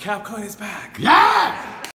Capcoin is back. Yeah!